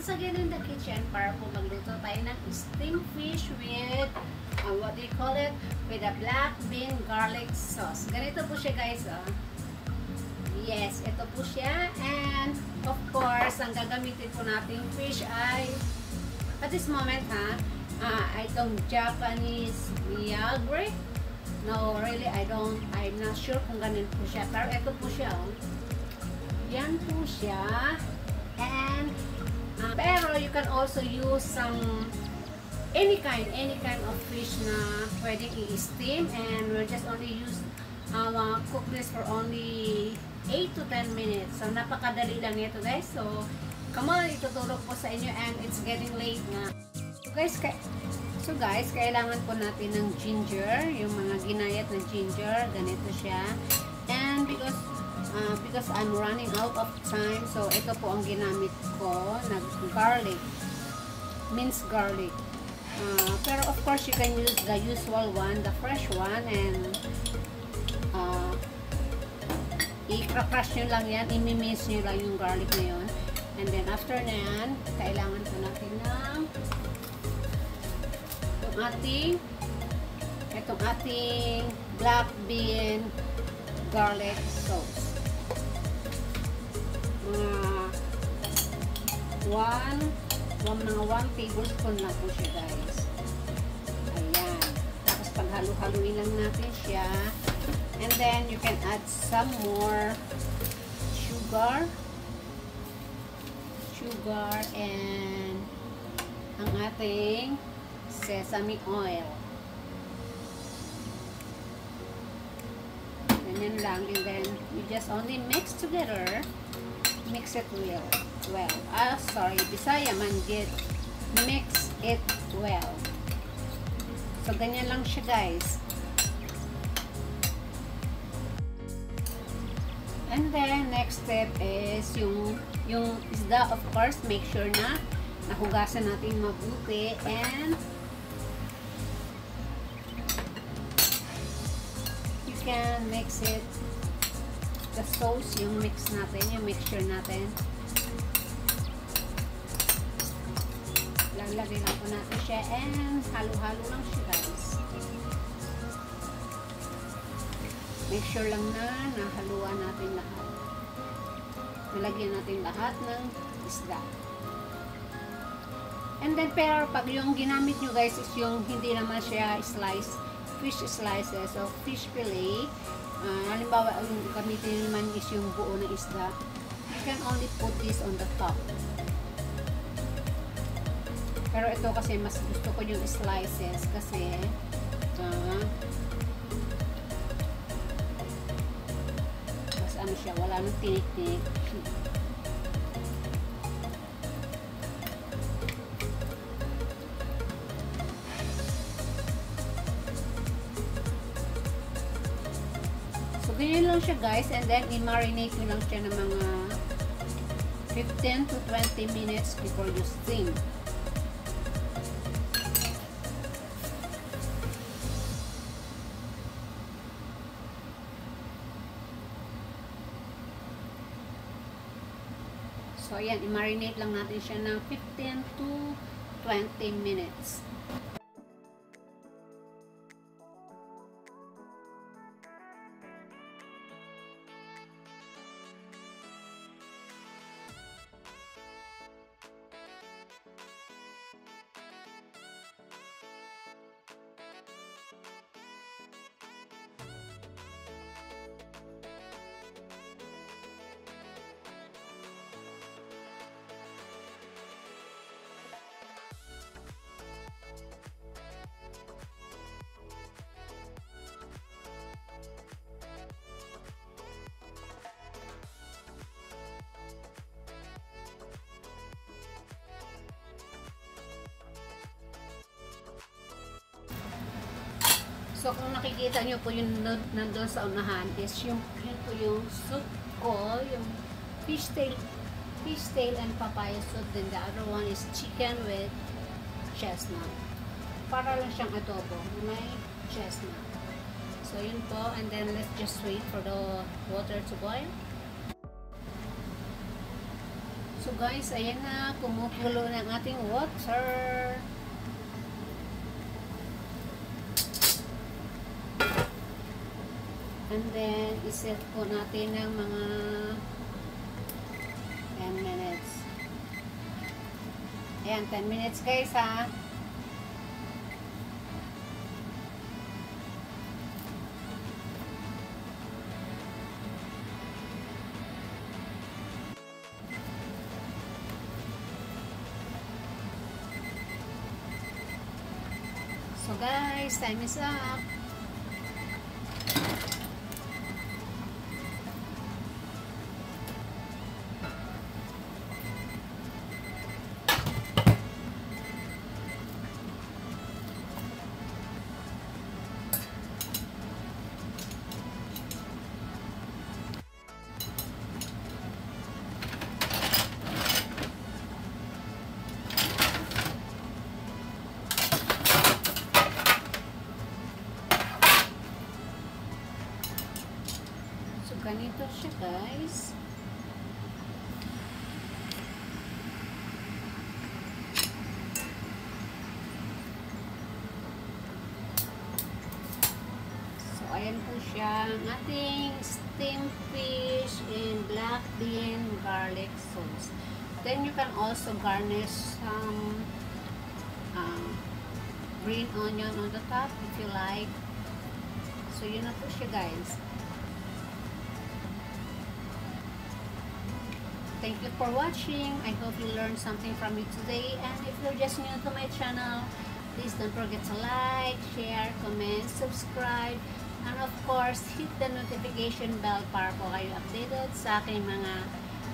once again in the kitchen para po magluto tayo ng steamed fish with, uh, what do you call it? With a black bean garlic sauce. Ganito po siya guys, oh. Yes, ito po siya. And, of course, ang gagamitin po nating fish ay, at this moment ha, uh, itong Japanese miyagre. No, really, I don't, I'm not sure kung ganun po siya. Pero ito po siya, oh. Yan po siya. And, you can also use some any kind, any kind of fish na pwedeng i-steam and we'll just only use uh, cook this for only 8 to 10 minutes. So, napakadali lang ito guys. So, come on, itutulog po sa inyo and it's getting late na. So guys, so guys, kailangan po natin ng ginger, yung mga ginayat na ginger, ganito siya. And because uh, because I'm running out of time. So, ito po ang ginamit ko na garlic. Minced garlic. Uh, pero of course, you can use the usual one, the fresh one. And uh, i-crush nyo lang yan. I-mince nyo lang yung garlic na yun. And then after na yan, kailangan po natin ng itong ating itong ating black bean garlic sauce mga 1 mga 1 tablespoon lang po siya guys. Ayan. Tapos paghalo-haluin lang natin siya. And then you can add some more sugar. Sugar and ang ating sesame oil. Ganyan lang. And then you just only mix together mix it well. Well, ah, sorry, Bisaya man get mix it well. So, ganyan lang siya, guys. And then, next step is yung, yung isda, of course, make sure na nahugasan natin mabuti and you can mix it the sauce, yung mix natin, yung mixture natin. Lalagay lang po natin siya and halo-halo lang siya guys. Make sure lang na nahaluan natin lahat. Nalagyan natin lahat ng isda. And then, pero pag yung ginamit nyo guys is yung hindi naman siya slice, fish slices, so fish fillet, uh, halimbawa yung gamitin naman is yung buo ng isda. You can only put this on the top. Pero ito kasi mas gusto ko yung slices kasi uh, mas ano siya wala nang tinik-tinik lang siya guys. And then, i-marinate nyo lang siya ng mga 15 to 20 minutes before you steam. So, ayan, i-marinate lang natin siya ng 15 to 20 minutes. So, kung nakikita nyo po yung nandun sa unahan is yung, yun po yung soup ko, yung fish tail, fish tail and papaya soup. Then the other one is chicken with chestnut. Para lang siyang adobo. May chestnut. So, yun po. And then, let's just wait for the water to boil. So guys, ayan na, kumukulo ng ating water. And then, iset po natin ng mga 10 minutes. Ayan, 10 minutes guys ha. So guys, time is up. Ganito siya guys. So ayan po siya ang ating steamed fish in black bean garlic sauce. Then you can also garnish some um, green onion on the top if you like. So yun na po siya guys. Thank you for watching. I hope you learned something from me today. And if you're just new to my channel, please don't forget to like, share, comment, subscribe, and of course, hit the notification bell para po kayo updated sa aking mga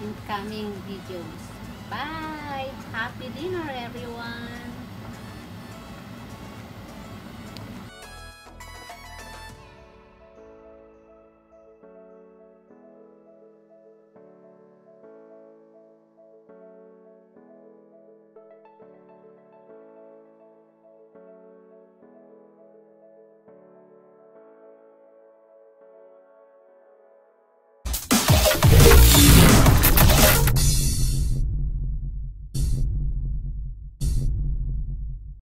incoming videos. Bye! Happy dinner everyone!